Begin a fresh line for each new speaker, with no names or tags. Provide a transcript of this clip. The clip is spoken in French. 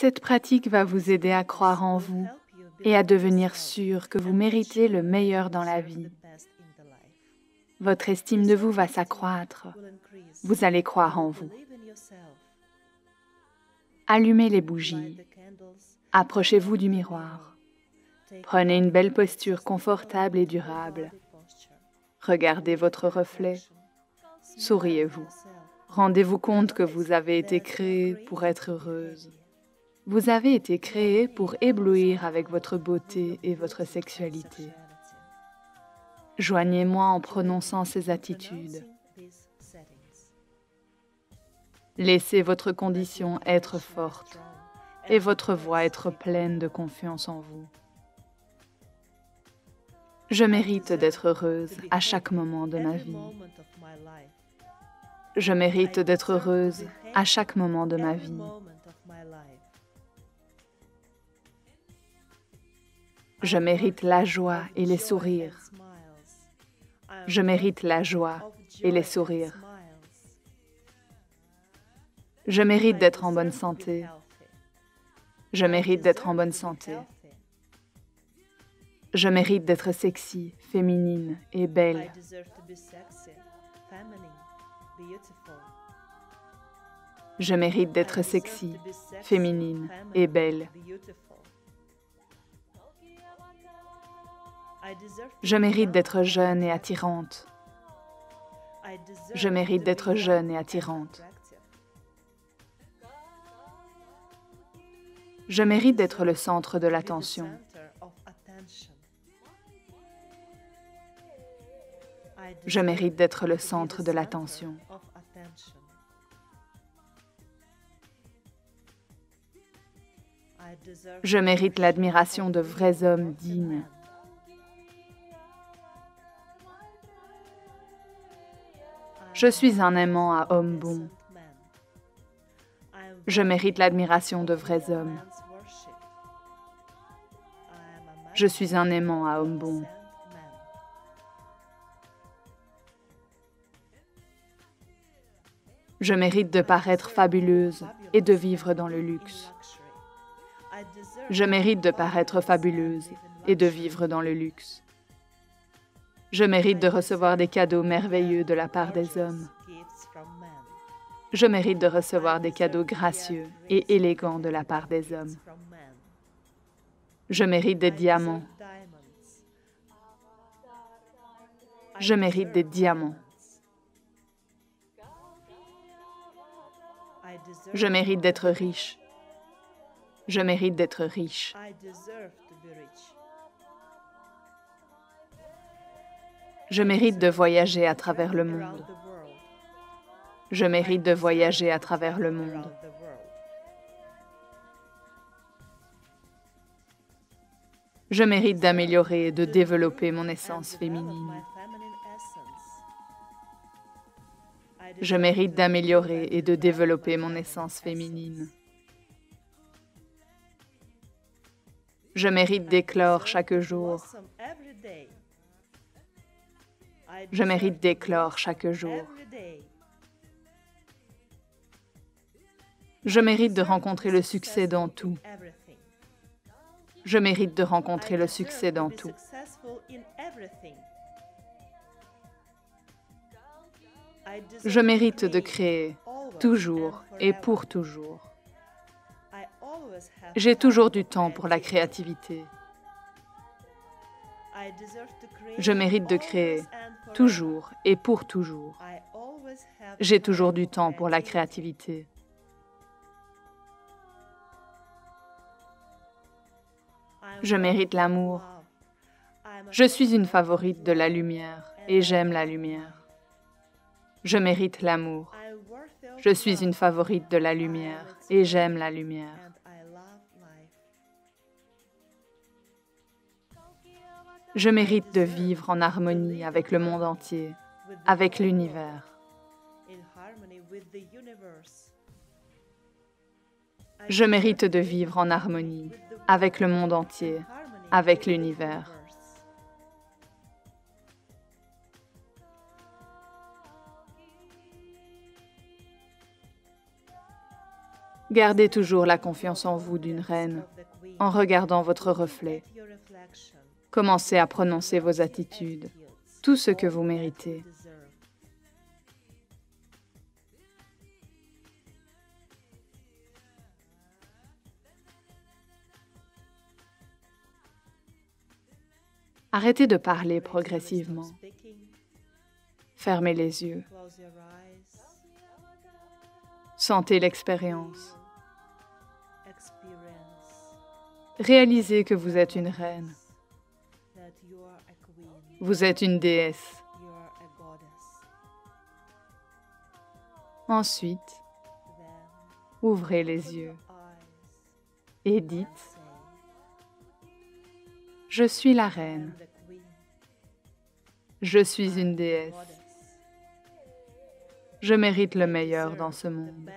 Cette pratique va vous aider à croire en vous et à devenir sûr que vous méritez le meilleur dans la vie. Votre estime de vous va s'accroître. Vous allez croire en vous. Allumez les bougies. Approchez-vous du miroir. Prenez une belle posture confortable et durable. Regardez votre reflet. Souriez-vous. Rendez-vous compte que vous avez été créée pour être heureuse. Vous avez été créée pour éblouir avec votre beauté et votre sexualité. Joignez-moi en prononçant ces attitudes. Laissez votre condition être forte et votre voix être pleine de confiance en vous. Je mérite d'être heureuse à chaque moment de ma vie. Je mérite d'être heureuse à chaque moment de ma vie. Je mérite la joie et les sourires. Je mérite la joie et les sourires. Je mérite d'être en bonne santé. Je mérite d'être en bonne santé. Je mérite d'être sexy, féminine et belle. Je mérite d'être sexy, féminine et belle. Je mérite d'être jeune et attirante. Je mérite d'être jeune et attirante. Je mérite d'être le centre de l'attention. Je mérite d'être le centre de l'attention. Je mérite l'admiration de vrais hommes dignes. Je suis un aimant à hommes bons. Je mérite l'admiration de vrais hommes. Je suis un aimant à hommes bons. Je mérite de paraître fabuleuse et de vivre dans le luxe. Je mérite de paraître fabuleuse et de vivre dans le luxe. Je mérite de recevoir des cadeaux merveilleux de la part des hommes. Je mérite de recevoir des cadeaux gracieux et élégants de la part des hommes. Je mérite des diamants. Je mérite des diamants. Je mérite d'être riche. Je mérite d'être riche. Je mérite de voyager à travers le monde. Je mérite de voyager à travers le monde. Je mérite d'améliorer et de développer mon essence féminine. Je mérite d'améliorer et de développer mon essence féminine. Je mérite d'éclore chaque jour. Je mérite d'éclore chaque jour. Je mérite de rencontrer le succès dans tout. Je mérite de rencontrer le succès dans tout. Je mérite de créer toujours et pour toujours. J'ai toujours du temps pour la créativité. Je mérite de créer toujours et pour toujours. J'ai toujours du temps pour la créativité. Je mérite l'amour. Je suis une favorite de la lumière et j'aime la lumière. Je mérite l'amour. Je suis une favorite de la lumière et j'aime la lumière. Je mérite de vivre en harmonie avec le monde entier, avec l'univers. Je mérite de vivre en harmonie avec le monde entier, avec l'univers. Gardez toujours la confiance en vous d'une reine en regardant votre reflet. Commencez à prononcer vos attitudes, tout ce que vous méritez. Arrêtez de parler progressivement. Fermez les yeux. Sentez l'expérience. Réalisez que vous êtes une reine. Vous êtes une déesse. Ensuite, ouvrez les yeux et dites, je suis la reine. Je suis une déesse. Je mérite le meilleur dans ce monde.